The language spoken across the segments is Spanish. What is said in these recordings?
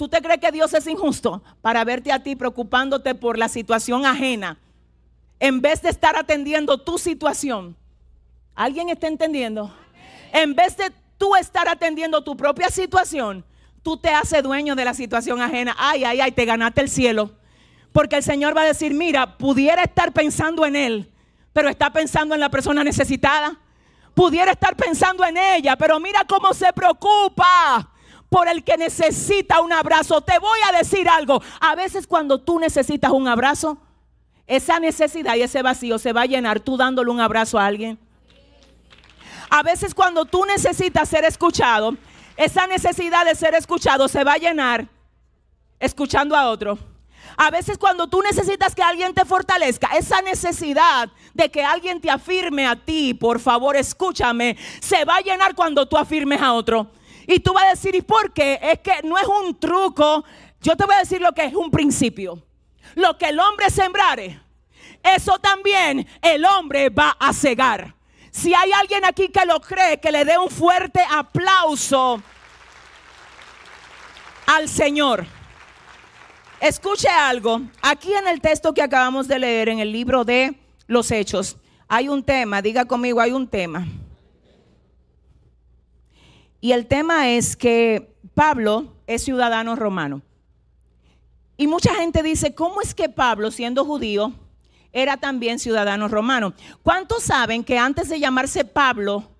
¿tú te crees que Dios es injusto para verte a ti preocupándote por la situación ajena? En vez de estar atendiendo tu situación. ¿Alguien está entendiendo? En vez de tú estar atendiendo tu propia situación, tú te haces dueño de la situación ajena. Ay, ay, ay, te ganaste el cielo. Porque el Señor va a decir, mira, pudiera estar pensando en Él, pero está pensando en la persona necesitada. Pudiera estar pensando en ella, pero mira cómo se preocupa por el que necesita un abrazo. Te voy a decir algo. A veces cuando tú necesitas un abrazo, esa necesidad y ese vacío se va a llenar tú dándole un abrazo a alguien. A veces cuando tú necesitas ser escuchado, esa necesidad de ser escuchado se va a llenar escuchando a otro. A veces cuando tú necesitas que alguien te fortalezca, esa necesidad de que alguien te afirme a ti, por favor escúchame, se va a llenar cuando tú afirmes a otro. Y tú vas a decir, ¿y por qué? Es que no es un truco. Yo te voy a decir lo que es un principio. Lo que el hombre sembrare, eso también el hombre va a cegar. Si hay alguien aquí que lo cree, que le dé un fuerte aplauso al Señor. Escuche algo. Aquí en el texto que acabamos de leer, en el libro de los Hechos, hay un tema. Diga conmigo, hay un tema. Y el tema es que Pablo es ciudadano romano. Y mucha gente dice, ¿cómo es que Pablo, siendo judío, era también ciudadano romano? ¿Cuántos saben que antes de llamarse Pablo,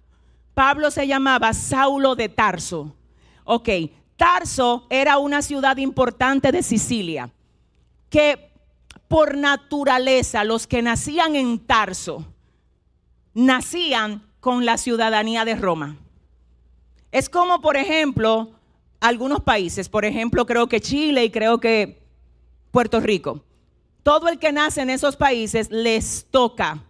Pablo se llamaba Saulo de Tarso? Ok, Tarso era una ciudad importante de Sicilia, que por naturaleza los que nacían en Tarso nacían con la ciudadanía de Roma. Es como, por ejemplo, algunos países, por ejemplo, creo que Chile y creo que Puerto Rico. Todo el que nace en esos países les toca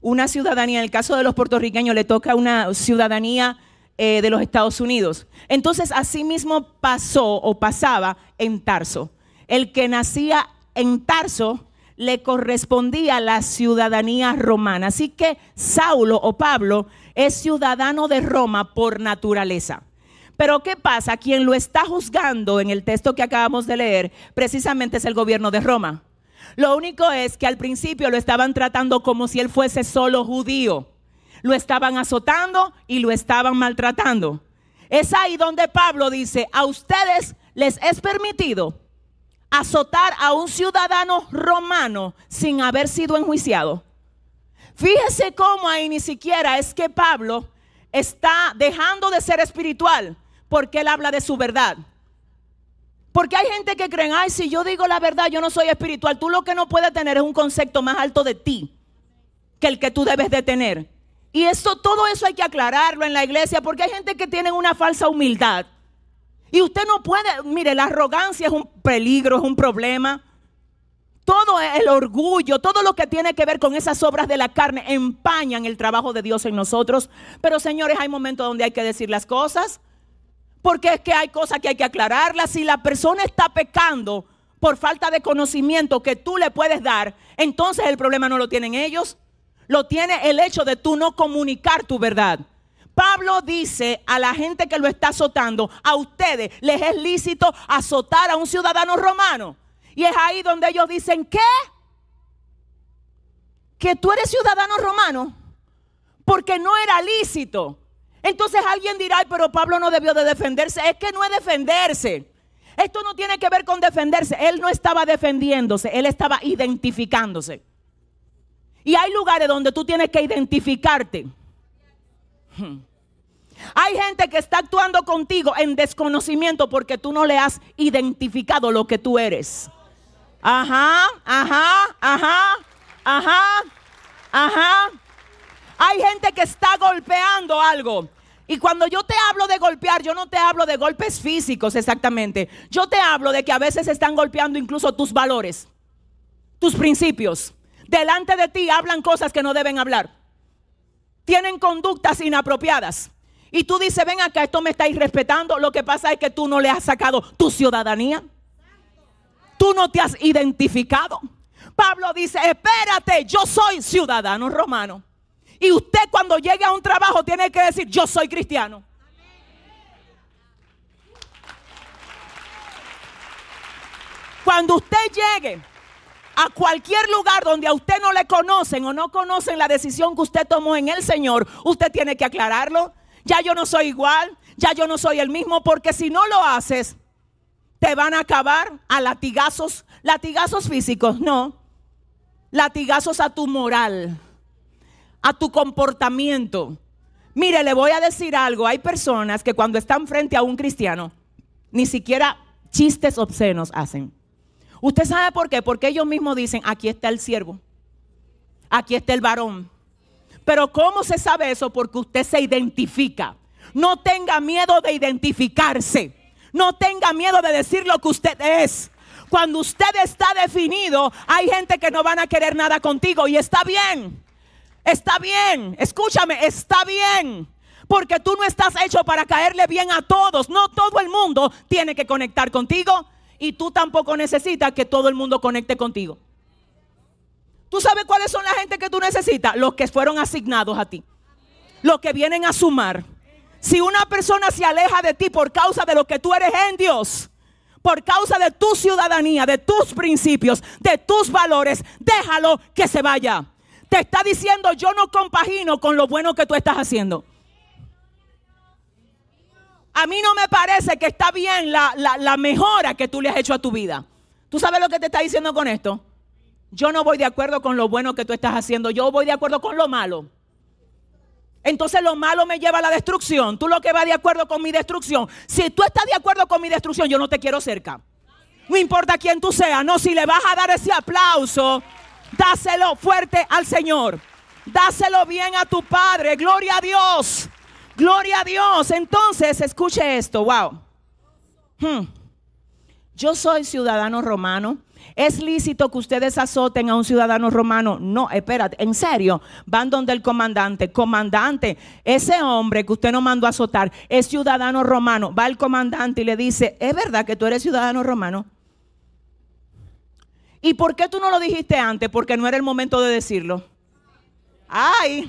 una ciudadanía, en el caso de los puertorriqueños le toca una ciudadanía eh, de los Estados Unidos. Entonces, así mismo pasó o pasaba en Tarso. El que nacía en Tarso le correspondía la ciudadanía romana. Así que Saulo o Pablo es ciudadano de Roma por naturaleza. Pero ¿qué pasa? Quien lo está juzgando en el texto que acabamos de leer precisamente es el gobierno de Roma. Lo único es que al principio lo estaban tratando como si él fuese solo judío. Lo estaban azotando y lo estaban maltratando. Es ahí donde Pablo dice, a ustedes les es permitido azotar a un ciudadano romano sin haber sido enjuiciado. Fíjese cómo ahí ni siquiera es que Pablo está dejando de ser espiritual porque él habla de su verdad. Porque hay gente que creen, ay, si yo digo la verdad, yo no soy espiritual. Tú lo que no puedes tener es un concepto más alto de ti que el que tú debes de tener. Y eso, todo eso hay que aclararlo en la iglesia porque hay gente que tiene una falsa humildad. Y usted no puede, mire, la arrogancia es un peligro, es un problema todo el orgullo, todo lo que tiene que ver con esas obras de la carne empañan el trabajo de Dios en nosotros. Pero señores, hay momentos donde hay que decir las cosas. Porque es que hay cosas que hay que aclararlas. Si la persona está pecando por falta de conocimiento que tú le puedes dar, entonces el problema no lo tienen ellos. Lo tiene el hecho de tú no comunicar tu verdad. Pablo dice a la gente que lo está azotando, a ustedes les es lícito azotar a un ciudadano romano. Y es ahí donde ellos dicen, ¿qué? Que tú eres ciudadano romano. Porque no era lícito. Entonces alguien dirá, pero Pablo no debió de defenderse. Es que no es defenderse. Esto no tiene que ver con defenderse. Él no estaba defendiéndose, él estaba identificándose. Y hay lugares donde tú tienes que identificarte. Hmm. Hay gente que está actuando contigo en desconocimiento porque tú no le has identificado lo que tú eres. Ajá, ajá, ajá, ajá, ajá. Hay gente que está golpeando algo. Y cuando yo te hablo de golpear, yo no te hablo de golpes físicos exactamente. Yo te hablo de que a veces están golpeando incluso tus valores, tus principios. Delante de ti hablan cosas que no deben hablar. Tienen conductas inapropiadas. Y tú dices, ven acá, esto me está irrespetando. Lo que pasa es que tú no le has sacado tu ciudadanía. Tú no te has identificado. Pablo dice, espérate, yo soy ciudadano romano. Y usted cuando llegue a un trabajo tiene que decir, yo soy cristiano. Cuando usted llegue a cualquier lugar donde a usted no le conocen o no conocen la decisión que usted tomó en el Señor, usted tiene que aclararlo. Ya yo no soy igual, ya yo no soy el mismo, porque si no lo haces, te van a acabar a latigazos, latigazos físicos, no, latigazos a tu moral, a tu comportamiento. Mire, le voy a decir algo, hay personas que cuando están frente a un cristiano, ni siquiera chistes obscenos hacen. ¿Usted sabe por qué? Porque ellos mismos dicen, aquí está el siervo, aquí está el varón. Pero ¿cómo se sabe eso? Porque usted se identifica. No tenga miedo de identificarse. No tenga miedo de decir lo que usted es. Cuando usted está definido, hay gente que no van a querer nada contigo y está bien. Está bien. Escúchame, está bien. Porque tú no estás hecho para caerle bien a todos. No todo el mundo tiene que conectar contigo y tú tampoco necesitas que todo el mundo conecte contigo. ¿Tú sabes cuáles son la gente que tú necesitas? Los que fueron asignados a ti. Los que vienen a sumar. Si una persona se aleja de ti por causa de lo que tú eres en Dios, por causa de tu ciudadanía, de tus principios, de tus valores, déjalo que se vaya. Te está diciendo, yo no compagino con lo bueno que tú estás haciendo. A mí no me parece que está bien la, la mejora que tú le has hecho a tu vida. ¿Tú sabes lo que te está diciendo con esto? Yo no voy de acuerdo con lo bueno que tú estás haciendo, yo voy de acuerdo con lo malo. Entonces lo malo me lleva a la destrucción. Tú lo que vas de acuerdo con mi destrucción. Si tú estás de acuerdo con mi destrucción, yo no te quiero cerca. No importa quién tú seas. No, si le vas a dar ese aplauso, dáselo fuerte al Señor. Dáselo bien a tu Padre. Gloria a Dios. Gloria a Dios. Entonces, escuche esto. Wow. Hmm. Yo soy ciudadano romano. ¿Es lícito que ustedes azoten a un ciudadano romano? No, espérate, en serio, van donde el comandante. Comandante, ese hombre que usted no mandó a azotar es ciudadano romano. Va el comandante y le dice, ¿es verdad que tú eres ciudadano romano? ¿Y por qué tú no lo dijiste antes? Porque no era el momento de decirlo. Ay,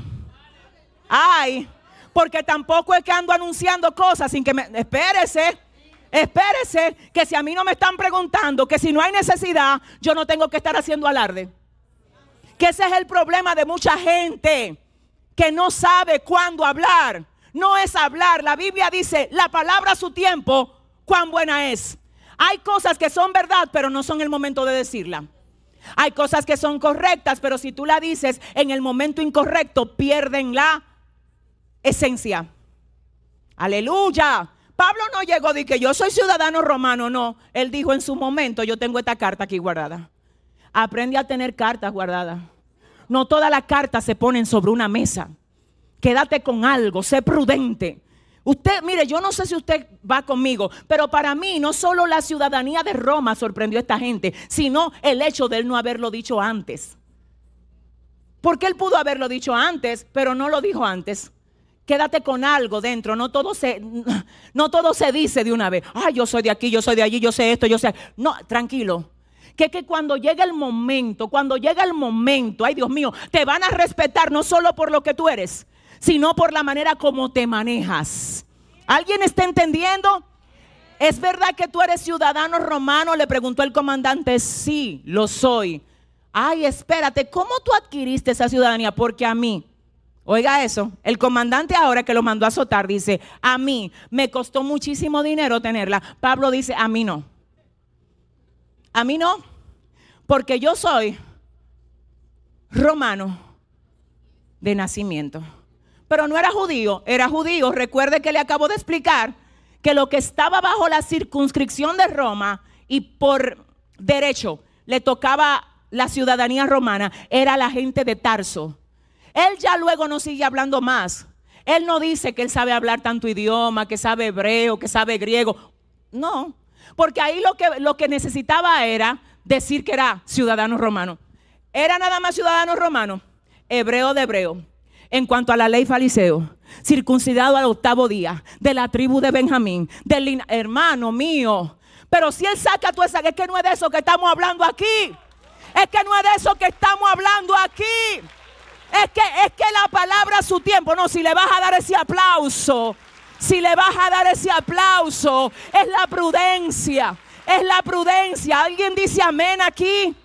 ay, porque tampoco es que ando anunciando cosas sin que me... Espérese. Espérese que si a mí no me están preguntando, que si no hay necesidad, yo no tengo que estar haciendo alarde. Que ese es el problema de mucha gente que no sabe cuándo hablar. No es hablar. La Biblia dice, la palabra a su tiempo, cuán buena es. Hay cosas que son verdad, pero no son el momento de decirla. Hay cosas que son correctas, pero si tú la dices en el momento incorrecto, pierden la esencia. Aleluya. Pablo no llegó de que yo soy ciudadano romano, no. Él dijo en su momento, yo tengo esta carta aquí guardada. Aprende a tener cartas guardadas. No todas las cartas se ponen sobre una mesa. Quédate con algo, sé prudente. Usted, mire, yo no sé si usted va conmigo, pero para mí no solo la ciudadanía de Roma sorprendió a esta gente, sino el hecho de él no haberlo dicho antes. Porque él pudo haberlo dicho antes, pero no lo dijo antes quédate con algo dentro. No todo se, no todo se dice de una vez. Ay, yo soy de aquí, yo soy de allí, yo sé esto, yo sé. No, tranquilo. Que, que cuando llega el momento, cuando llega el momento, ay Dios mío, te van a respetar no solo por lo que tú eres, sino por la manera como te manejas. ¿Alguien está entendiendo? ¿Es verdad que tú eres ciudadano romano? Le preguntó el comandante. Sí, lo soy. Ay, espérate, ¿cómo tú adquiriste esa ciudadanía? Porque a mí, Oiga eso, el comandante ahora que lo mandó a azotar dice, a mí me costó muchísimo dinero tenerla. Pablo dice, a mí no. A mí no, porque yo soy romano de nacimiento. Pero no era judío, era judío. Recuerde que le acabo de explicar que lo que estaba bajo la circunscripción de Roma y por derecho le tocaba la ciudadanía romana era la gente de Tarso él ya luego no sigue hablando más. Él no dice que él sabe hablar tanto idioma, que sabe hebreo, que sabe griego. No, porque ahí lo que, lo que necesitaba era decir que era ciudadano romano. Era nada más ciudadano romano, hebreo de hebreo. En cuanto a la ley fariseo, circuncidado al octavo día, de la tribu de Benjamín, del hermano mío. Pero si él saca tú esa, es que no es de eso que estamos hablando aquí. Es que no es de eso que estamos hablando aquí. Es que, es que la palabra a su tiempo, no, si le vas a dar ese aplauso, si le vas a dar ese aplauso, es la prudencia, es la prudencia. ¿Alguien dice amén aquí?